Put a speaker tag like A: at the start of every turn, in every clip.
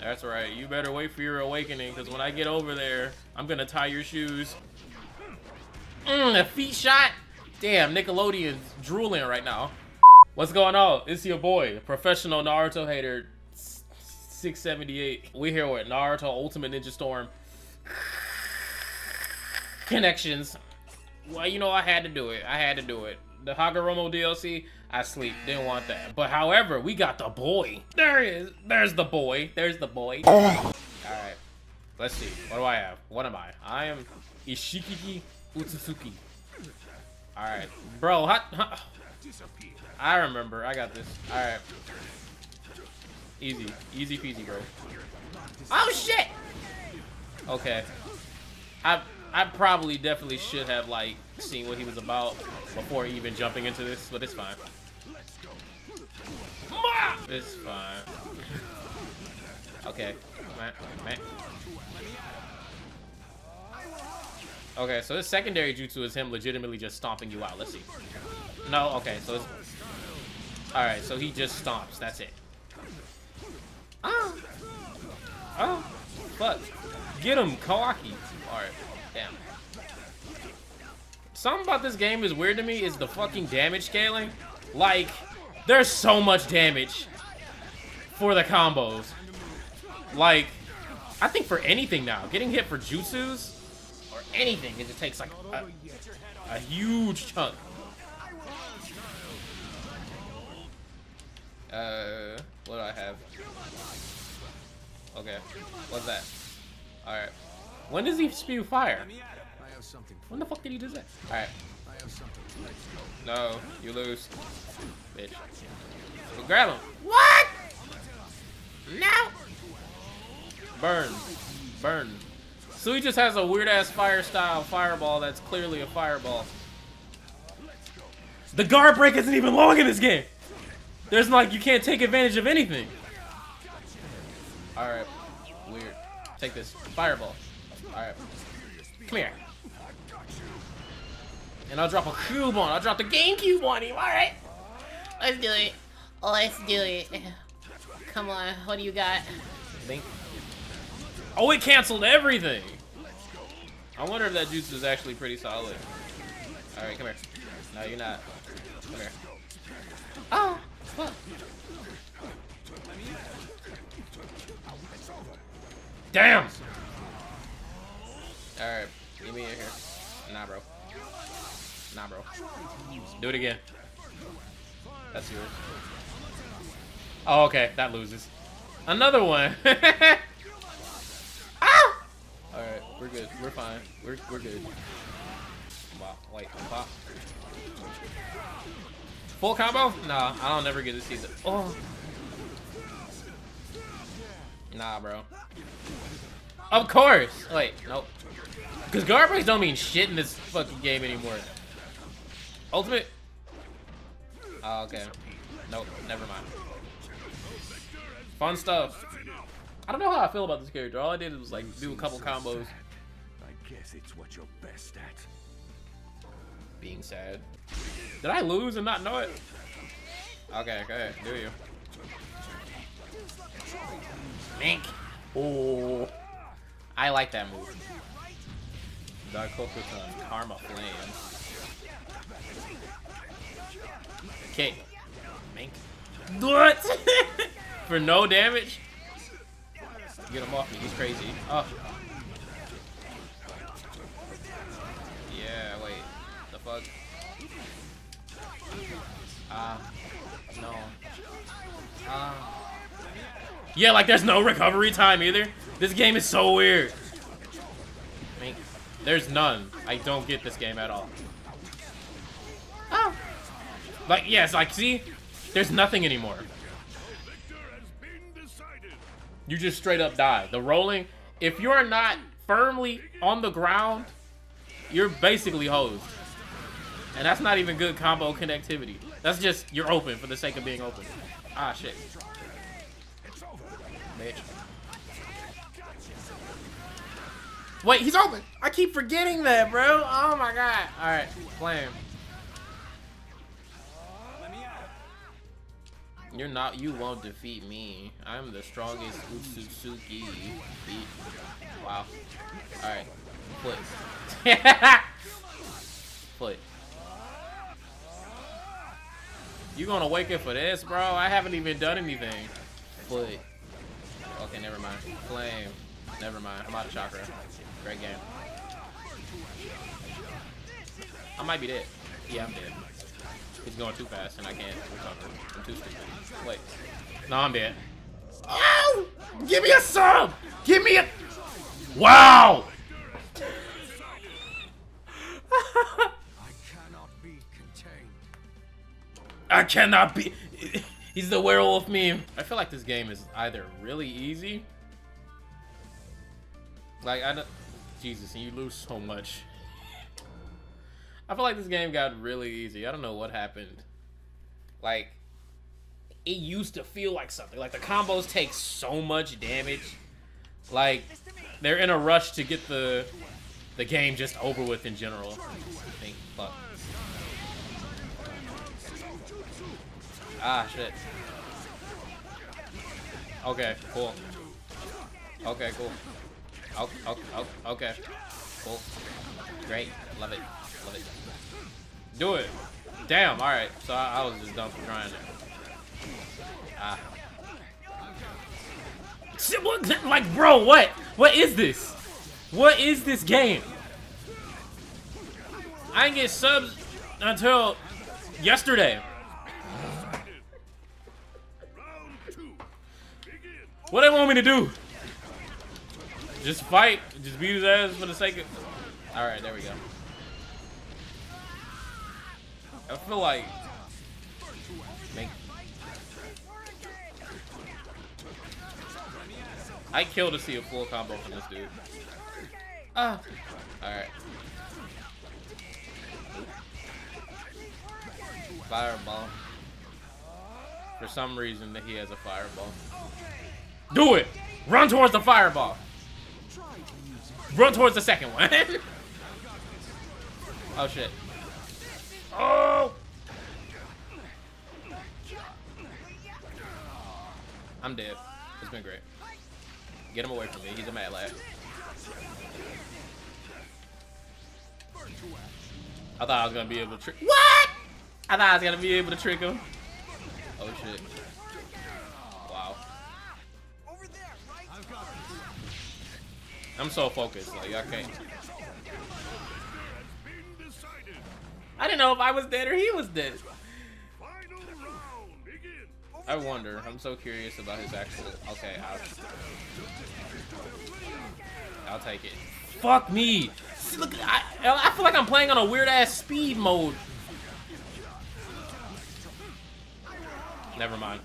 A: That's right. You better wait for your awakening, because when I get over there, I'm gonna tie your shoes. Mmm, a feet shot? Damn, Nickelodeon's drooling right now. What's going on? It's your boy, professional Naruto hater, 678. We here with Naruto Ultimate Ninja Storm. Connections. Well, you know, I had to do it. I had to do it. The Hagoromo DLC, I sleep. Didn't want that. But however, we got the boy. There he is. There's the boy. There's the boy. Alright. Let's see. What do I have? What am I? I am Ishikiki Otsutsuki. Alright. Bro, how, I remember. I got this. Alright. Easy. Easy peasy, bro. Oh, shit! Okay. I I probably definitely should have, like, seen what he was about before even jumping into this, but it's fine. It's fine. Okay. Okay, so this secondary jutsu is him legitimately just stomping you out. Let's see. No, okay, so it's... Alright, so he just stomps. That's it. Oh. Oh. Fuck. Get him, Kawaki. Alright. Damn. Something about this game is weird to me is the fucking damage scaling. Like, there's so much damage for the combos. Like, I think for anything now, getting hit for jutsus or anything, it just takes like a, a huge chunk. Uh, what do I have? Okay, what's that? Alright. When does he spew fire? When the fuck did he do that? Alright. No, you lose. Bitch. grab him. What? No. Burn. Burn. So he just has a weird ass fire style fireball that's clearly a fireball. The guard break isn't even long in this game. There's like you can't take advantage of anything. Alright. Weird. Take this. Fireball. Alright. Come here. And I'll drop a cube on. I'll drop the GameCube on him. Alright.
B: Let's do it. Let's do it. Come on. What do you got?
A: Think. Oh, it canceled everything. I wonder if that juice is actually pretty solid. Alright, come here. No, you're not. Come here. Oh, fuck. Damn! Alright, give me in here. Nah, bro. Nah, bro. Do it again. That's yours. Oh, okay. That loses. Another one. ah! Alright, we're good. We're fine. We're, we're good. Wait, pop. Full combo? Nah, I don't never get to see the. Oh. Nah, bro. Of course. Wait, nope. Because guard breaks don't mean shit in this fucking game anymore. Ultimate. Oh, okay. Nope, never mind. Fun stuff. I don't know how I feel about this character. All I did was like do a couple combos.
C: I guess it's what you're best at.
A: Being sad. Did I lose and not know it? Okay, go ahead. Do you? Mink. Oh. I like that move. Daikokuten, Karma Flame. Okay. Mink. What? For no damage? Get him off me, he's crazy. Oh. Yeah, wait. The fuck? Ah. Uh, no. Ah. Uh. Yeah, like there's no recovery time either. This game is so weird. There's none. I don't get this game at all. Oh. Like, yes, like, see? There's nothing anymore. You just straight up die. The rolling, if you're not firmly on the ground, you're basically hosed. And that's not even good combo connectivity. That's just, you're open for the sake of being open. Ah, shit. Bitch. Wait, he's open. I keep forgetting that, bro. Oh my god. All right, flame. You're not. You won't defeat me. I'm the strongest Otsutsuki. Wow. All right. Foot. Foot. You gonna wake up for this, bro? I haven't even done anything. Foot. Okay, never mind. Flame. Never mind. I'm out of chakra. Great game. I might be dead. Yeah, I'm dead. He's going too fast and I can't recover. I'm too stupid. Wait. No, I'm dead. Ow! Give me a sub! Give me a... Wow!
C: I cannot be contained.
A: I cannot be... He's the werewolf meme. I feel like this game is either really easy. Like, I don't... Jesus, and you lose so much. I feel like this game got really easy. I don't know what happened. Like, it used to feel like something. Like, the combos take so much damage. Like, they're in a rush to get the the game just over with in general. Think, fuck. Ah, shit. Okay, cool. Okay, cool. Okay, okay, okay. Cool. Great. Love it. Love it. Do it. Damn, alright. So I, I was just dumb for trying it. Ah. Shit, what? Like, bro, what? What is this? What is this game? I didn't get subs until yesterday. What do they want me to do? Just fight? Just beat his ass for the sake of... Alright, there we go. I feel like... Make... I kill to see a full combo from this dude. Ah. Alright. Fireball. For some reason that he has a fireball. Do it! Run towards the fireball! Run towards the second one. oh shit. Oh! I'm dead. It's been great. Get him away from me. He's a mad lad. I thought I was gonna be able to trick. What? I thought I was gonna be able to trick him. Oh shit. I'm so focused, like I can't. I didn't know if I was dead or he was dead. I wonder. I'm so curious about his actual. Okay, I'll. I'll take it. Fuck me. Look, I, I feel like I'm playing on a weird ass speed mode. Never mind.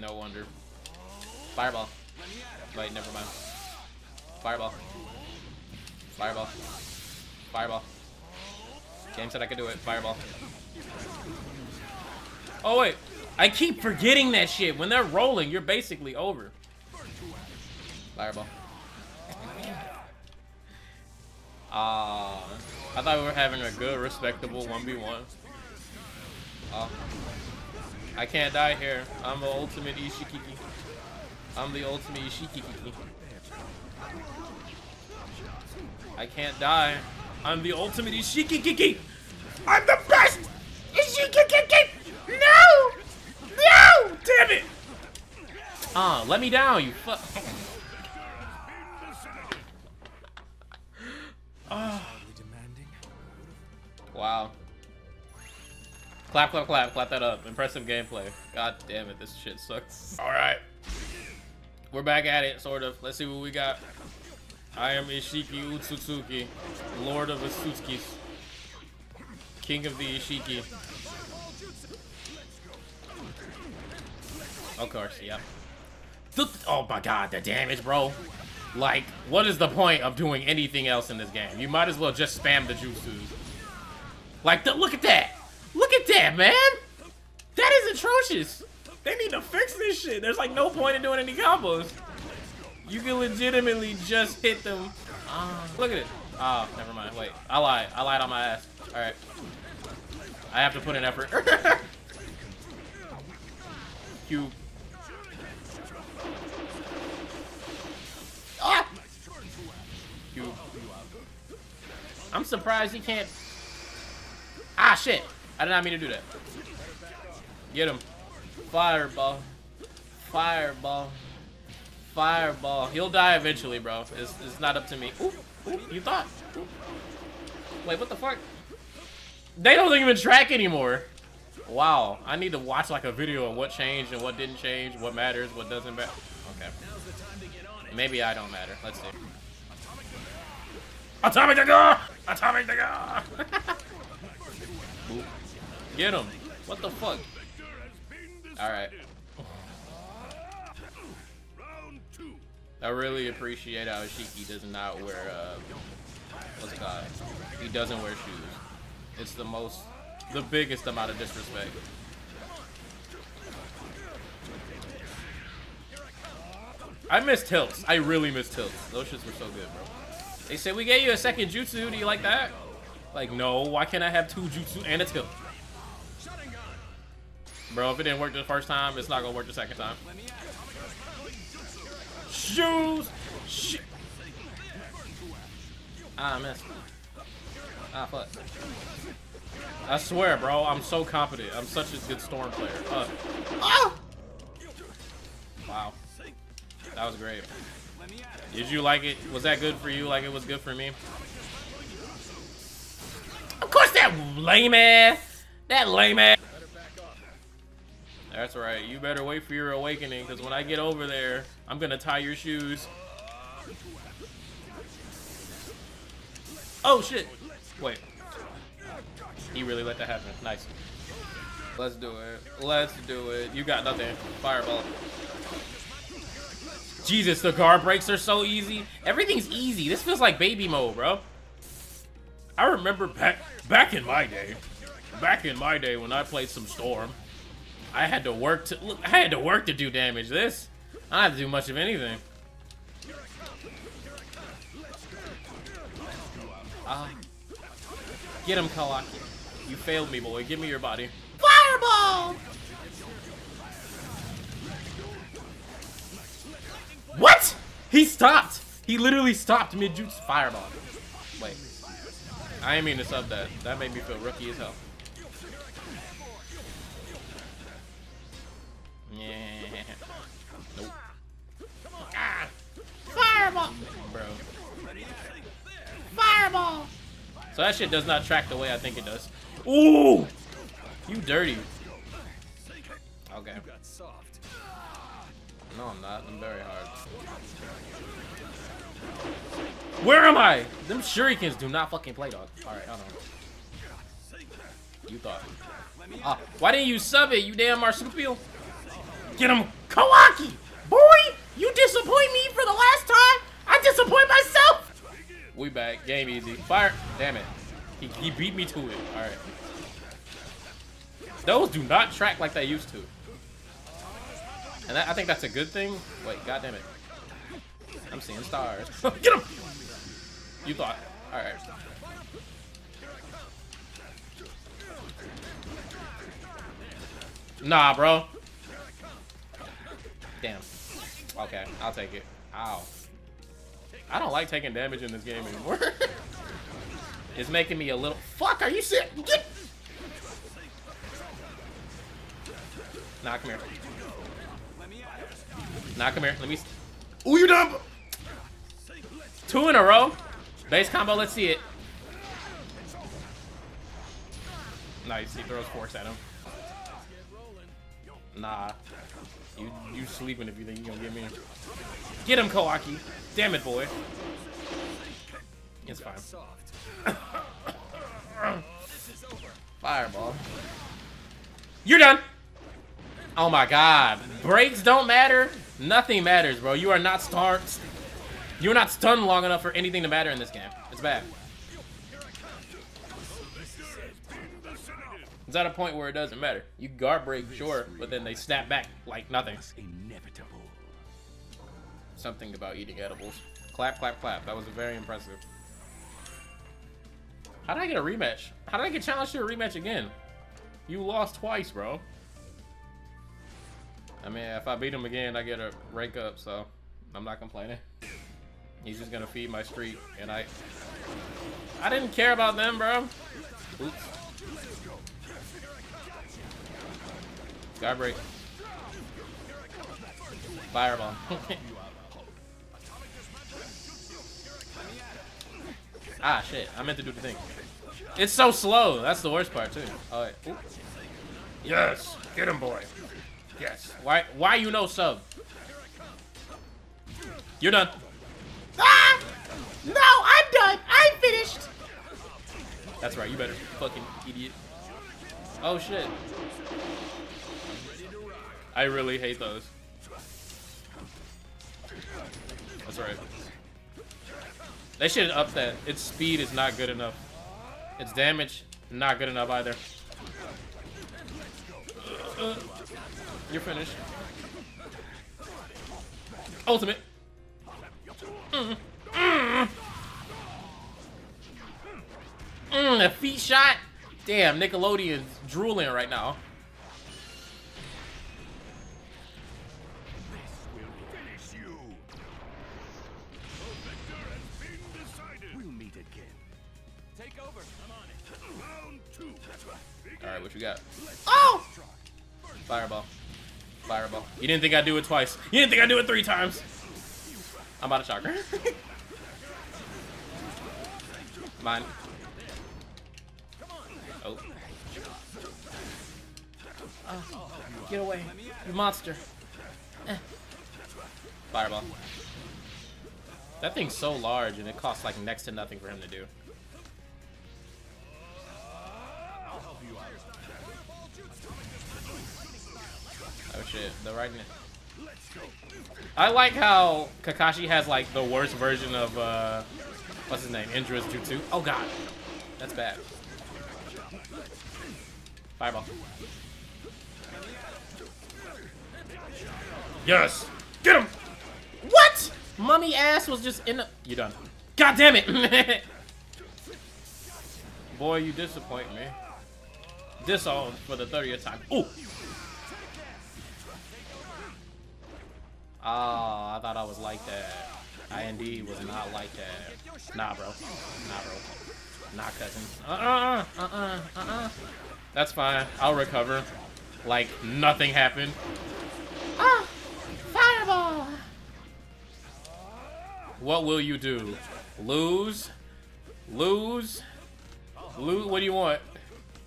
A: No wonder. Fireball. Wait, never mind. Fireball. Fireball. Fireball. Game said I could do it. Fireball. Oh, wait. I keep forgetting that shit. When they're rolling, you're basically over. Fireball. Ah, uh, I thought we were having a good, respectable 1v1. Oh. I can't die here. I'm the ultimate Ishikiki. I'm the ultimate Ishikiki. I can't die. I'm the ultimate Ishikiki. I'm the best Ishikiki. No! No! Damn it! Ah, uh, let me down, you fuck. Oh. Wow. Clap, clap, clap, clap that up. Impressive gameplay. God damn it, this shit sucks. Alright. We're back at it, sort of. Let's see what we got. I am Isshiki Otsutsuki, Lord of Otsutsukis. King of the Isshiki. Of course, yeah. Oh my god, the damage, bro. Like, what is the point of doing anything else in this game? You might as well just spam the jutsus. Like, the, look at that! Look at that, man! That is atrocious! They need to fix this shit. There's like no point in doing any combos. You can legitimately just hit them. Uh, look at it. Oh, never mind. Wait, I lied. I lied on my ass. All right. I have to put in effort. you.
B: Ah!
A: Q. I'm surprised he can't. Ah, shit. I did not mean to do that. Get him. Fireball. Fireball. Fireball. He'll die eventually, bro. It's, it's not up to me. Ooh, ooh, you thought. Wait, what the fuck? They don't even track anymore. Wow. I need to watch like a video on what changed and what didn't change, what matters, what doesn't matter. Okay. Maybe I don't matter. Let's see. Atomic dagger! Atomic dagger! Get him. What the fuck? Alright. I really appreciate how Shiki does not wear, uh, what's it called? He doesn't wear shoes. It's the most, the biggest amount of disrespect. I miss tilts. I really miss tilts. Those shits were so good, bro. They said, we gave you a second jutsu. Do you like that? Like, no. Why can't I have two jutsu and a tilt? Bro, if it didn't work the first time, it's not gonna work the second time. Shoes! Shit! Ah, I missed. Ah, fuck. I swear, bro, I'm so competent. I'm such a good Storm player. Uh,
B: Ah!
A: wow. That was great. Did you like it? Was that good for you like it was good for me? Of course that lame ass! That lame ass! That's right. You better wait for your awakening, because when I get over there, I'm gonna tie your shoes. Oh shit! Wait. He really let that happen. Nice. Let's do it. Let's do it. You got nothing. Fireball. Jesus, the guard breaks are so easy. Everything's easy. This feels like baby mode, bro. I remember back back in my day, back in my day when I played some Storm, I had to work to look. I had to work to do damage. This, I have to do much of anything. Ah, get him, Kawaki. You failed me, boy. Give me your body.
B: Fireball!
A: What? He stopped. He literally stopped mid-jutsu fireball. Wait. I didn't mean to sub that. That made me feel rookie as hell. Yeah. Nope. Ah,
B: Fireball!
A: bro.
B: Fireball!
A: So that shit does not track the way I think it does. Ooh! You dirty. Okay. No, I'm not. I'm very hard. Where am I? Them shurikens do not fucking play, dog. Alright, hold on. You thought. Ah, why didn't you sub it, you damn marsupial? Get him, Kawaki! Boy, you disappoint me for the last time. I disappoint myself. We back. Game easy. Fire. Damn it. He, he beat me to it. All right. Those do not track like they used to. And that, I think that's a good thing. Wait, god damn it. I'm seeing stars. Get him! You thought. All right. Nah, bro. Damn. Okay, I'll take it. Ow. I don't like taking damage in this game anymore. it's making me a little. Fuck, are you sick? Get. Nah, come here. Nah, come here. Let me. Ooh, you dumb. Two in a row. Base combo. Let's see it. Nice. He throws forks at him. Nah. You you sleeping if you think you're gonna get me. Get him, Kawaki. Damn it, boy. It's fine. Fireball. You're done. Oh my god. Breaks don't matter. Nothing matters, bro. You are not start. You're not stunned long enough for anything to matter in this game. It's bad. It's at a point where it doesn't matter. You guard break, sure, but then they snap back like nothing.
C: Inevitable.
A: Something about eating edibles. Clap, clap, clap. That was very impressive. How did I get a rematch? How did I get challenged to a rematch again? You lost twice, bro. I mean, if I beat him again, I get a rank up, so I'm not complaining. He's just gonna feed my streak, and I... I didn't care about them, bro. Oops. Guard break. Fireball. ah, shit. I meant to do the thing. It's so slow. That's the worst part, too. All right. Ooh. Yes. Get him, boy. Yes. Why, why you no sub? You're done.
B: Ah! No, I'm done. I'm finished.
A: That's right. You better fucking idiot. Oh, shit. I really hate those. That's right. They should up that. Its speed is not good enough. Its damage, not good enough either. Uh, you're finished. Ultimate. Mm, mm. Mm, a feet shot. Damn, Nickelodeon's drooling right now.
C: Finish you. The victor has been decided. We'll meet again. Take over. I'm on it. Round two. That's right.
A: All right, what you got?
B: Oh!
A: Fireball. Fireball. You didn't think I'd do it twice. You didn't think I'd do it three times. I'm about to shock her. Mine. Oh, Get away. You monster. Eh. Fireball. That thing's so large and it costs like next to nothing for him to do. Oh shit, the right I like how Kakashi has like the worst version of uh what's his name? Indra's Jutsu. Oh god. That's bad. Fireball. Yes! Get him! What? Mummy ass was just in the You done. God damn it! Boy, you disappoint me. Disowned for the 30th time. Ooh! Oh, I thought I was like that. IND was not like that. Nah, bro. Nah, bro. Nah, cousin. Uh-uh, uh-uh, uh-uh. That's fine. I'll recover. Like, nothing happened.
B: Ah!
A: What will you do? Lose? Lose? Lose? What do you want?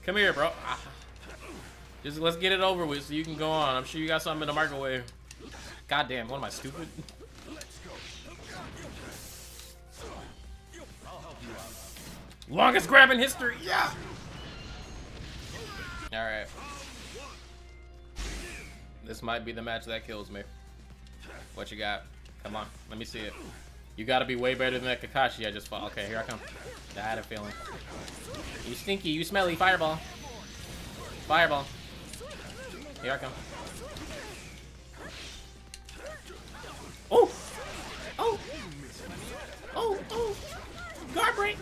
A: Come here, bro. Ah. Just let's get it over with so you can go on. I'm sure you got something in the microwave. God damn, what am I, stupid? Longest grab in history, yeah! Alright. This might be the match that kills me. What you got? Come on, let me see it. You gotta be way better than that Kakashi I just fought. Okay, here I come. I had a feeling. You stinky, you smelly, fireball. Fireball. Here I come. Oh! Oh! Oh, oh! Guard!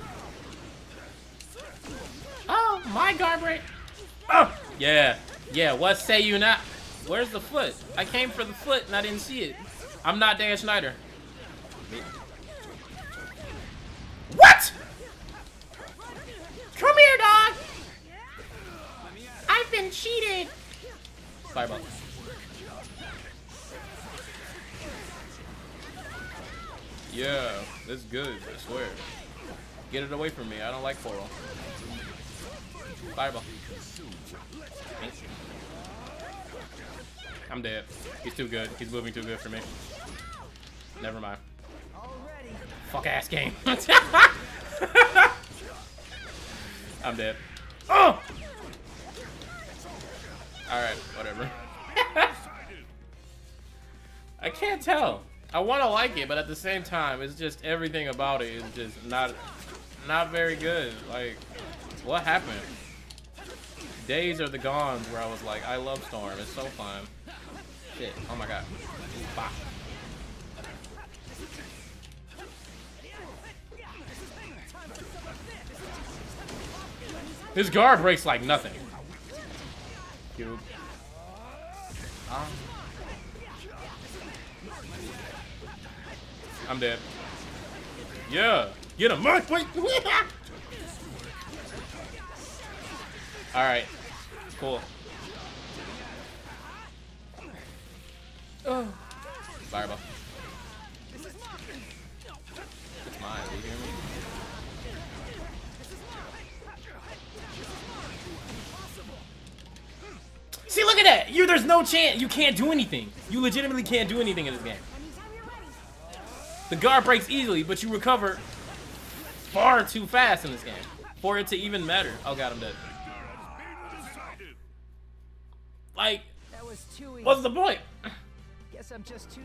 A: Oh, my break! Oh! Yeah, yeah, what say you not? Where's the foot? I came for the foot and I didn't see it. I'm not Dan Schneider.
B: Been cheated!
A: Fireball. Yeah, that's good, I swear. Get it away from me, I don't like coral. Fireball. I'm dead. He's too good. He's moving too good for me. Never mind. Fuck ass game. I'm dead. Oh! Alright, whatever. I can't tell. I want to like it, but at the same time, it's just everything about it is just not not very good. Like, what happened? Days are the gones where I was like, I love Storm. It's so fun. Shit. Oh my god. His guard breaks like nothing cube. I'm dead. Yeah, get a Wait, wait. All right, cool. Oh, fireball. At that! You, there's no chance. You can't do anything. You legitimately can't do anything in this game. The guard breaks easily, but you recover far too fast in this game for it to even matter. Oh god, I'm dead. Like,
D: That was too easy.
A: what's the point?
D: Guess I'm just too.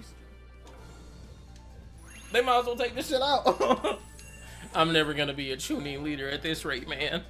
A: They might as well take this shit out. I'm never gonna be a Chunin leader at this rate, man.